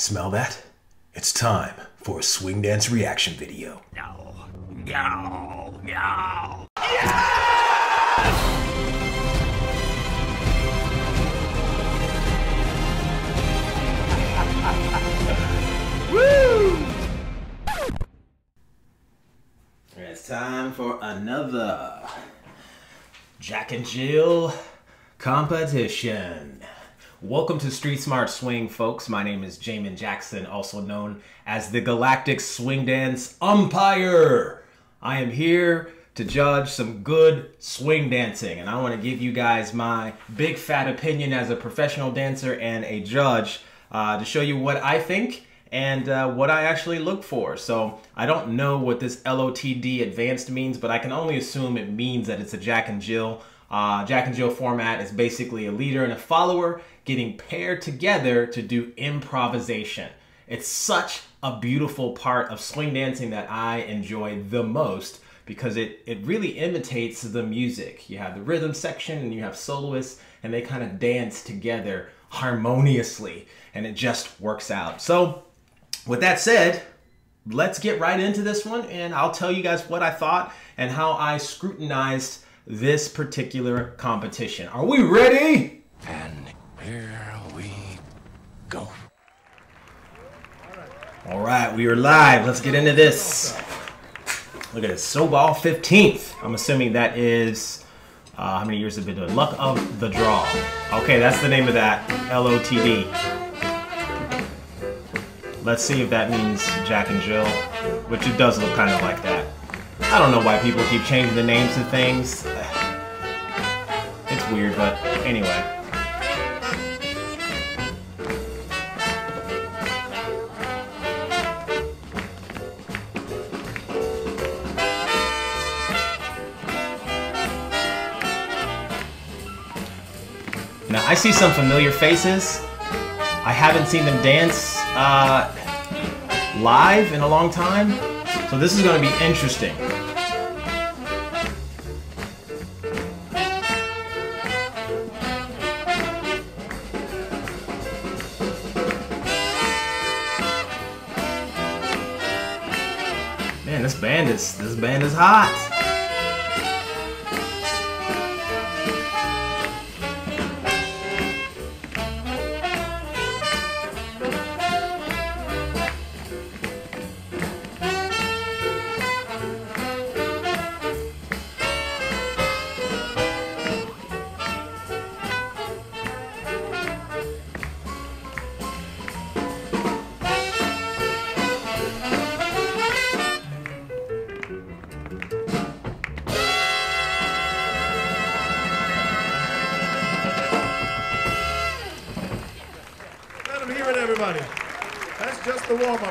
Smell that? It's time for a swing dance reaction video. No, no, no. Woo! It's time for another Jack and Jill competition. Welcome to Street Smart Swing, folks. My name is Jamin Jackson, also known as the Galactic Swing Dance Umpire. I am here to judge some good swing dancing, and I want to give you guys my big fat opinion as a professional dancer and a judge uh, to show you what I think and uh, what I actually look for. So I don't know what this LOTD advanced means, but I can only assume it means that it's a Jack and Jill. Uh, Jack and Jill format is basically a leader and a follower getting paired together to do improvisation. It's such a beautiful part of swing dancing that I enjoy the most because it, it really imitates the music. You have the rhythm section and you have soloists and they kind of dance together harmoniously and it just works out. So with that said, let's get right into this one and I'll tell you guys what I thought and how I scrutinized this particular competition. Are we ready? Go. All right, we are live. Let's get into this. Look at this, Snowball 15th. I'm assuming that is, uh, how many years have been doing? Luck of the Draw. Okay, that's the name of that, L-O-T-D. Let's see if that means Jack and Jill, which it does look kind of like that. I don't know why people keep changing the names of things. It's weird, but anyway. I see some familiar faces. I haven't seen them dance uh, live in a long time, so this is going to be interesting. Man, this band is this band is hot.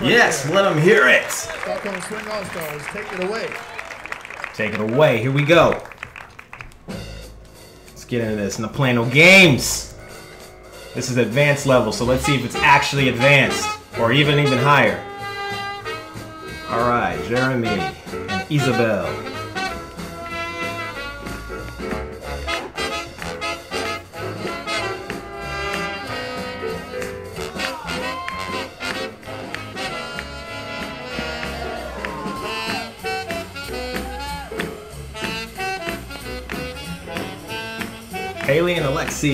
Right Yes, there. let them hear it. Stockholm Swing All Stars, take it away. Take it away. Here we go. Let's get into this. Not playing no games. This is advanced level, so let's see if it's actually advanced or even even higher. All right, Jeremy and Isabel. All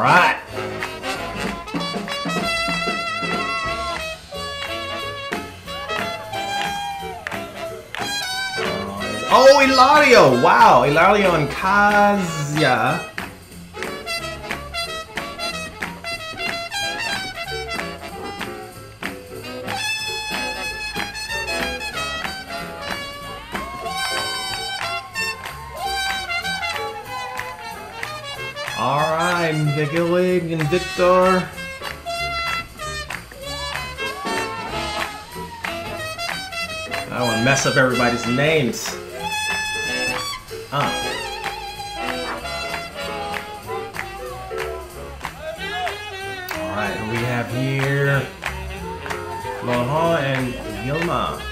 right. Oh, Ilario! Wow, Ilario and Kazia. Victor. I don't want to mess up everybody's names. Ah. Alright, we have here? Laurent and Yilma.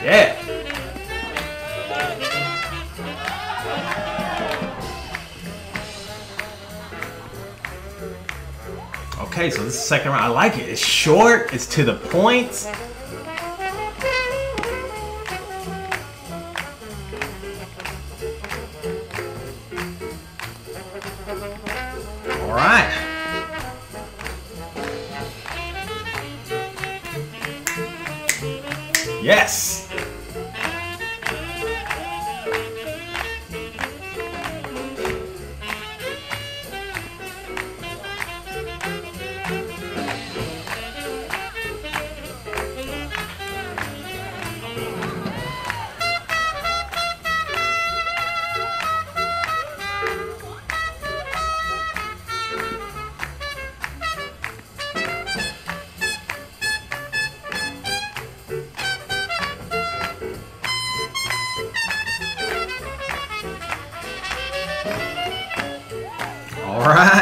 Yeah. Okay, so this is the second round. I like it. It's short, it's to the point.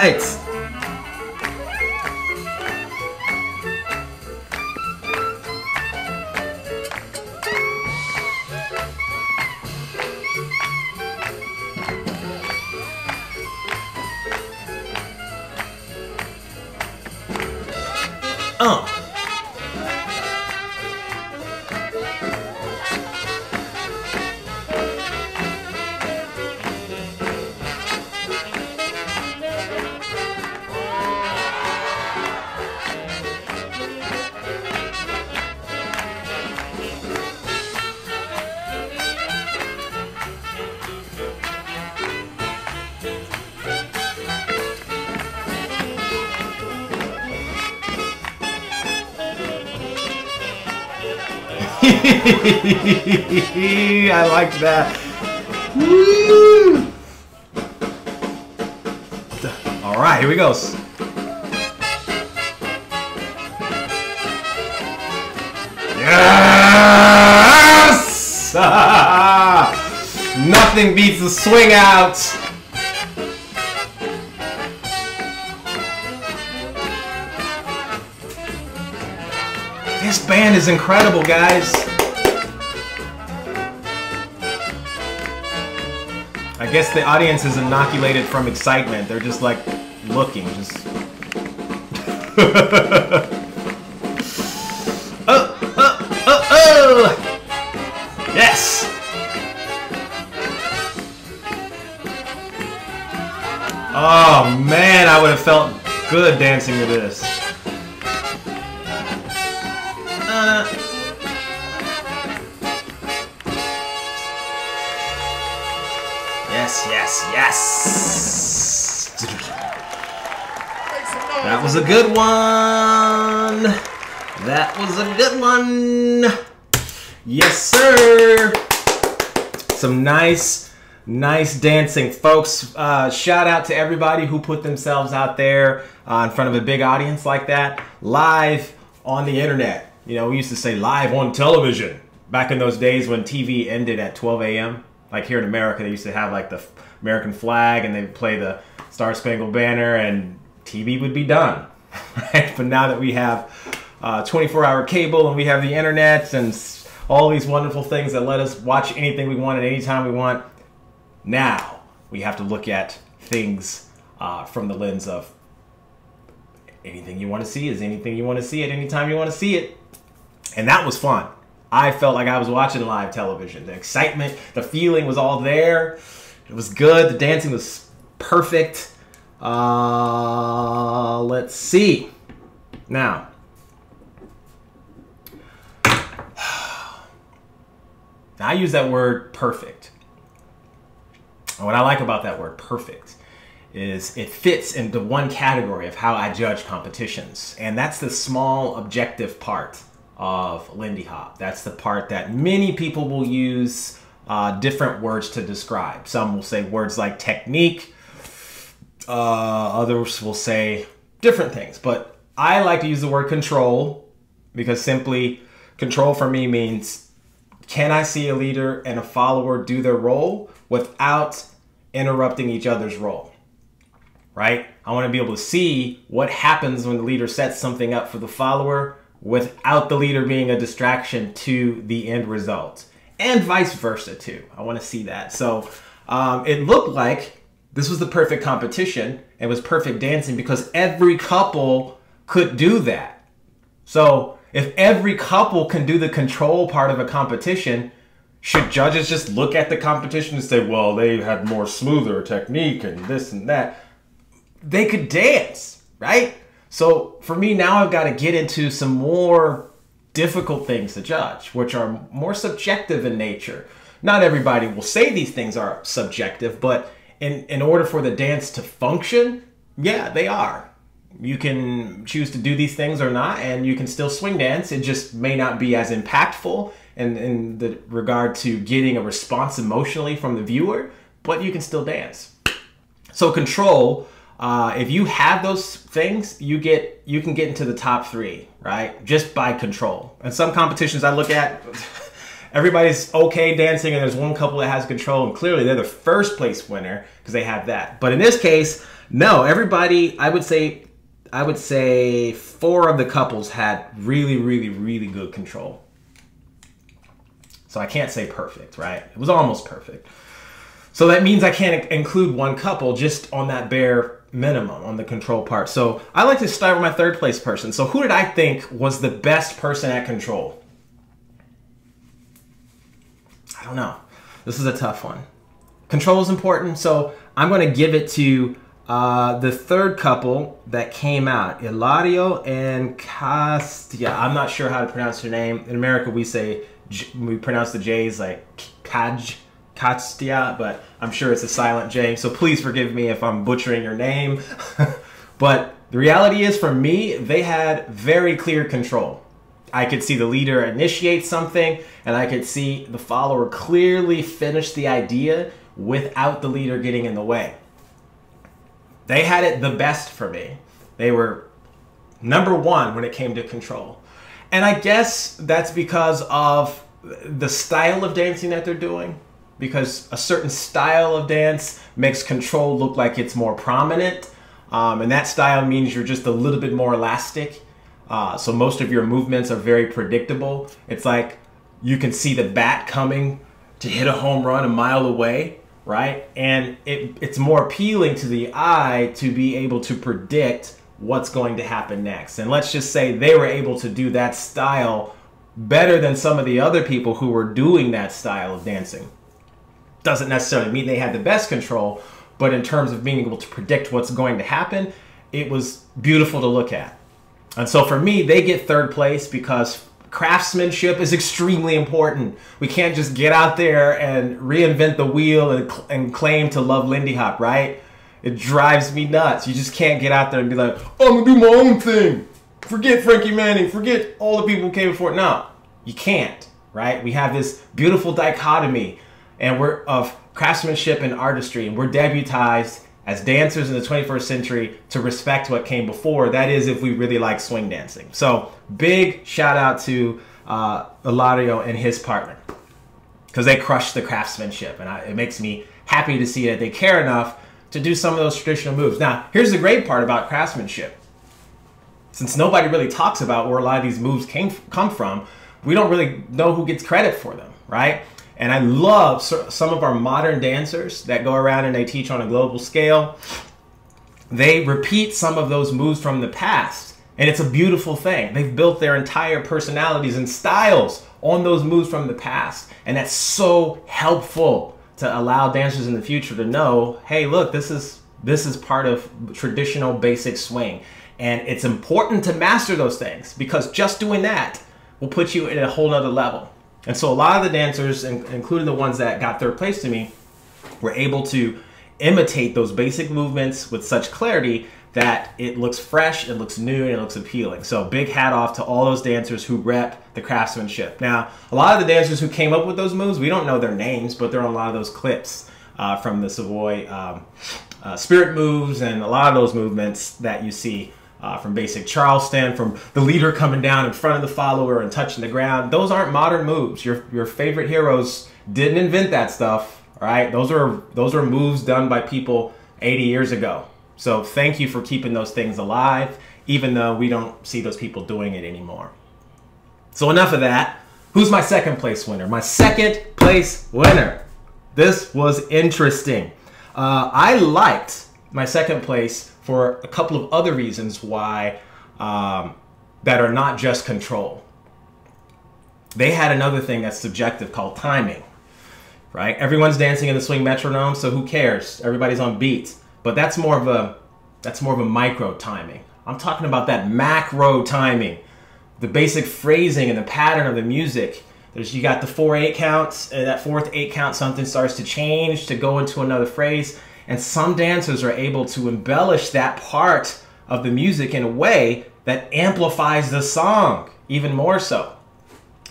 All I like that. All right, here we go. Yes! Nothing beats the swing out. This band is incredible, guys. Guess the audience is inoculated from excitement. They're just like looking, just. oh, oh, oh, oh! Yes! Oh man, I would have felt good dancing to this. Uh, yes, yes, yes. That was a good one. That was a good one. Yes, sir. Some nice, nice dancing, folks. Uh, shout out to everybody who put themselves out there uh, in front of a big audience like that, live on the internet. You know, we used to say live on television back in those days when TV ended at 12 a.m. Like here in America, they used to have like the American flag and they'd play the Star Spangled Banner and TV would be done. But now that we have uh, 24-hour cable and we have the internet and all these wonderful things that let us watch anything we want at any time we want, now we have to look at things uh, from the lens of anything you want to see is anything you want to see at any time you want to see it. And that was fun. I felt like I was watching live television. The excitement, the feeling was all there. It was good. The dancing was perfect. Uh, let's see. Now, now I use that word perfect. And what I like about that word perfect is it fits into one category of how I judge competitions. And that's the small objective part of Lindy Hop. That's the part that many people will use uh, different words to describe. Some will say words like technique, uh, others will say different things. But I like to use the word control because simply control for me means can I see a leader and a follower do their role without interrupting each other's role. Right? I want to be able to see what happens when the leader sets something up for the follower without the leader being a distraction to the end result. And vice versa, too. I want to see that. So um, it looked like this was the perfect competition. It was perfect dancing because every couple could do that. So if every couple can do the control part of a competition, should judges just look at the competition and say, well, they had more smoother technique and this and that? They could dance, right? So for me, now I've got to get into some more difficult things to judge, which are more subjective in nature. Not everybody will say these things are subjective, but in, in order for the dance to function, yeah, they are. You can choose to do these things or not, and you can still swing dance. It just may not be as impactful in, in the regard to getting a response emotionally from the viewer, but you can still dance. So control uh, if you have those things, you get you can get into the top three, right? Just by control. And some competitions I look at, everybody's okay dancing, and there's one couple that has control, and clearly they're the first place winner because they have that. But in this case, no, everybody. I would say, I would say four of the couples had really, really, really good control. So I can't say perfect, right? It was almost perfect. So that means I can't include one couple just on that bare minimum on the control part. So I like to start with my third place person. So who did I think was the best person at control? I don't know. This is a tough one. Control is important, so I'm going to give it to uh, the third couple that came out, Ilario and Castia. I'm not sure how to pronounce her name. In America, we say we pronounce the J's like Kaj Katstia, but I'm sure it's a silent J. So please forgive me if I'm butchering your name. but the reality is, for me, they had very clear control. I could see the leader initiate something, and I could see the follower clearly finish the idea without the leader getting in the way. They had it the best for me. They were number one when it came to control. And I guess that's because of the style of dancing that they're doing because a certain style of dance makes control look like it's more prominent. Um, and that style means you're just a little bit more elastic. Uh, so most of your movements are very predictable. It's like you can see the bat coming to hit a home run a mile away, right? And it, it's more appealing to the eye to be able to predict what's going to happen next. And let's just say they were able to do that style better than some of the other people who were doing that style of dancing doesn't necessarily mean they had the best control, but in terms of being able to predict what's going to happen, it was beautiful to look at. And so for me, they get third place because craftsmanship is extremely important. We can't just get out there and reinvent the wheel and, and claim to love Lindy Hop, right? It drives me nuts. You just can't get out there and be like, I'm gonna do my own thing. Forget Frankie Manning, forget all the people who came before. No, you can't, right? We have this beautiful dichotomy and we're of craftsmanship and artistry, and we're debutized as dancers in the 21st century to respect what came before. That is, if we really like swing dancing. So, big shout out to uh, and his partner because they crushed the craftsmanship, and I, it makes me happy to see that they care enough to do some of those traditional moves. Now, here's the great part about craftsmanship. Since nobody really talks about where a lot of these moves came come from, we don't really know who gets credit for them, right? And I love some of our modern dancers that go around and they teach on a global scale. They repeat some of those moves from the past. And it's a beautiful thing. They've built their entire personalities and styles on those moves from the past. And that's so helpful to allow dancers in the future to know, hey, look, this is this is part of traditional basic swing. And it's important to master those things because just doing that will put you at a whole nother level. And so a lot of the dancers, including the ones that got third place to me, were able to imitate those basic movements with such clarity that it looks fresh, it looks new, and it looks appealing. So big hat off to all those dancers who rep the craftsmanship. Now, a lot of the dancers who came up with those moves, we don't know their names, but they're on a lot of those clips uh, from the Savoy um, uh, spirit moves and a lot of those movements that you see uh, from basic Charleston, from the leader coming down in front of the follower and touching the ground. Those aren't modern moves. Your, your favorite heroes didn't invent that stuff. right? those are those are moves done by people 80 years ago. So thank you for keeping those things alive, even though we don't see those people doing it anymore. So enough of that. Who's my second place winner? My second place winner. This was interesting. Uh, I liked my second place for a couple of other reasons why um, that are not just control. They had another thing that's subjective called timing, right? Everyone's dancing in the swing metronome, so who cares? Everybody's on beat. But that's more of a that's more of a micro timing. I'm talking about that macro timing, the basic phrasing and the pattern of the music. There's you got the four eight counts, and that fourth eight count something starts to change to go into another phrase. And some dancers are able to embellish that part of the music in a way that amplifies the song even more so.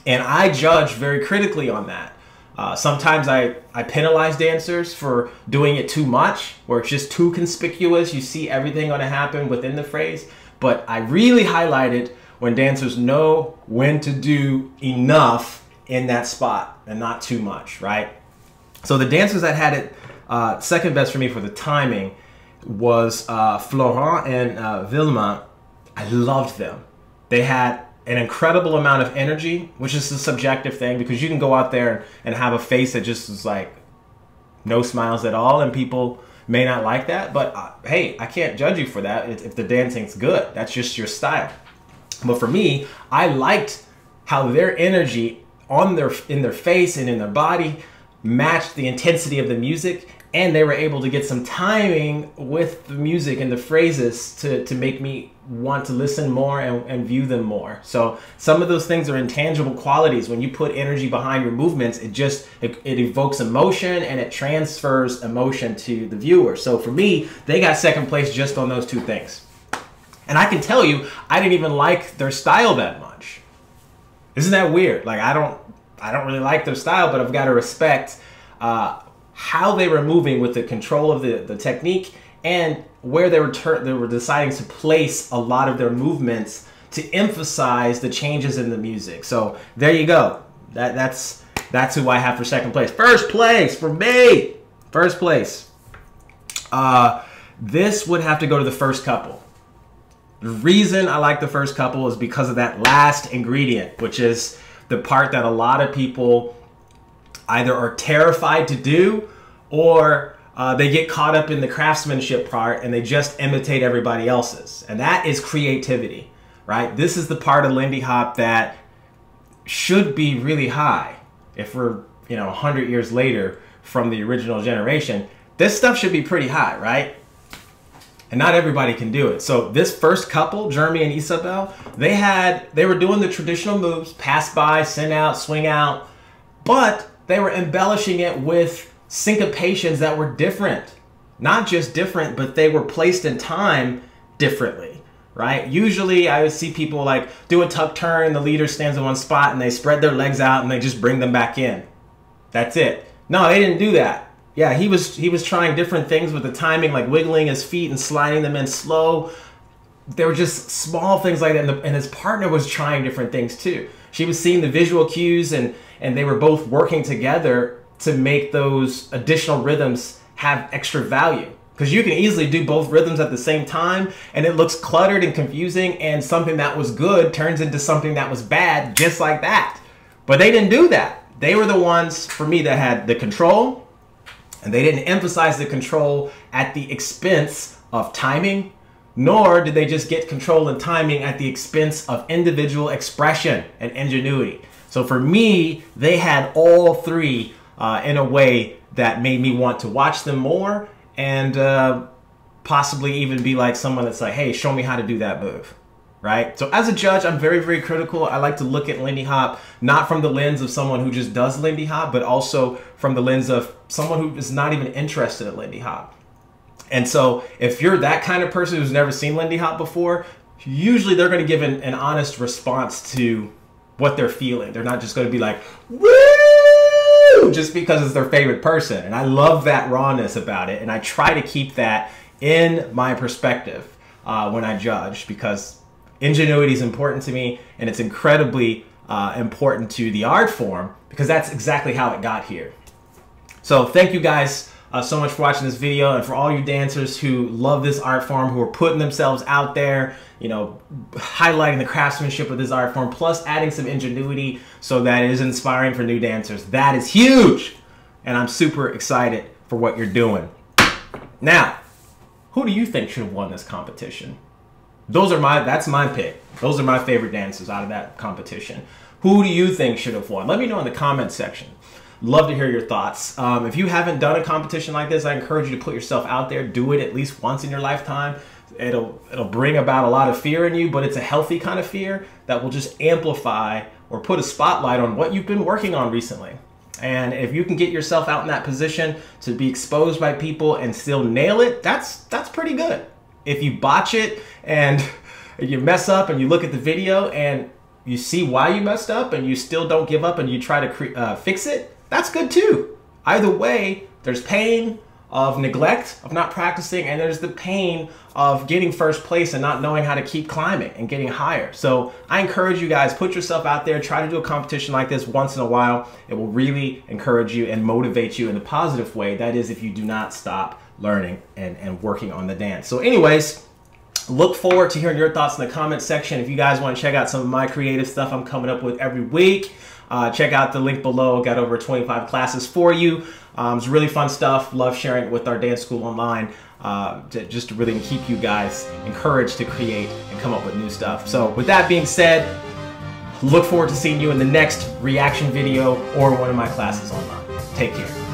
And I judge very critically on that. Uh, sometimes I, I penalize dancers for doing it too much, where it's just too conspicuous. You see everything going to happen within the phrase. But I really highlight it when dancers know when to do enough in that spot and not too much, right? So the dancers that had it uh, second best for me for the timing was uh, Florent and uh, Vilma. I loved them. They had an incredible amount of energy, which is a subjective thing because you can go out there and have a face that just is like no smiles at all, and people may not like that. But uh, hey, I can't judge you for that if the dancing's good. That's just your style. But for me, I liked how their energy on their in their face and in their body matched the intensity of the music and they were able to get some timing with the music and the phrases to, to make me want to listen more and, and view them more. So some of those things are intangible qualities. When you put energy behind your movements it just it, it evokes emotion and it transfers emotion to the viewer. So for me they got second place just on those two things. And i can tell you i didn't even like their style that much. Isn't that weird? Like i don't i don't really like their style but i've got to respect uh, how they were moving with the control of the, the technique and where they were ter- they were deciding to place a lot of their movements to emphasize the changes in the music. So there you go. That that's that's who I have for second place. First place for me. First place. Uh, this would have to go to the first couple. The reason I like the first couple is because of that last ingredient, which is the part that a lot of people either are terrified to do or uh, they get caught up in the craftsmanship part and they just imitate everybody else's. And that is creativity, right? This is the part of Lindy Hop that should be really high. If we're, you know, 100 years later from the original generation, this stuff should be pretty high, right? And not everybody can do it. So this first couple, Jeremy and Isabel, they had they were doing the traditional moves, pass by, send out, swing out, but they were embellishing it with syncopations that were different. Not just different, but they were placed in time differently, right? Usually I would see people like do a tuck turn, the leader stands in one spot and they spread their legs out and they just bring them back in. That's it. No, they didn't do that. Yeah, he was he was trying different things with the timing, like wiggling his feet and sliding them in slow. There were just small things like that, and, the, and his partner was trying different things too. She was seeing the visual cues, and and they were both working together to make those additional rhythms have extra value because you can easily do both rhythms at the same time and it looks cluttered and confusing and something that was good turns into something that was bad just like that but they didn't do that they were the ones for me that had the control and they didn't emphasize the control at the expense of timing nor did they just get control and timing at the expense of individual expression and ingenuity so for me they had all three uh, in a way that made me want to watch them more and uh, possibly even be like someone that's like, hey, show me how to do that move. Right? So as a judge, I'm very, very critical. I like to look at Lindy Hop not from the lens of someone who just does Lindy Hop, but also from the lens of someone who is not even interested in Lindy Hop. And so if you're that kind of person who's never seen Lindy Hop before, usually they're going to give an, an honest response to what they're feeling. They're not just going to be like, woo! just because it's their favorite person. And I love that rawness about it. And I try to keep that in my perspective uh, when I judge because ingenuity is important to me and it's incredibly uh, important to the art form because that's exactly how it got here. So thank you guys uh, so much for watching this video and for all you dancers who love this art form, who are putting themselves out there, you know, highlighting the craftsmanship of this art form, plus adding some ingenuity so that it is inspiring for new dancers. That is huge. And I'm super excited for what you're doing. Now, who do you think should have won this competition? Those are my that's my pick. Those are my favorite dancers out of that competition. Who do you think should have won? Let me know in the comments section. Love to hear your thoughts. Um, if you haven't done a competition like this, I encourage you to put yourself out there. Do it at least once in your lifetime. It'll it'll bring about a lot of fear in you, but it's a healthy kind of fear that will just amplify or put a spotlight on what you've been working on recently. And if you can get yourself out in that position to be exposed by people and still nail it, that's that's pretty good. If you botch it and you mess up and you look at the video and you see why you messed up and you still don't give up and you try to uh, fix it, that's good too. Either way, there's pain of neglect, of not practicing, and there's the pain of getting first place and not knowing how to keep climbing and getting higher. So I encourage you guys, put yourself out there, try to do a competition like this once in a while. It will really encourage you and motivate you in a positive way. That is if you do not stop learning and, and working on the dance. So anyways, look forward to hearing your thoughts in the comment section. If you guys want to check out some of my creative stuff I'm coming up with every week, uh, check out the link below. Got over 25 classes for you. Um, it's really fun stuff. Love sharing it with our dance school online. Uh, to, just to really keep you guys encouraged to create and come up with new stuff. So with that being said, look forward to seeing you in the next reaction video or one of my classes online. Take care.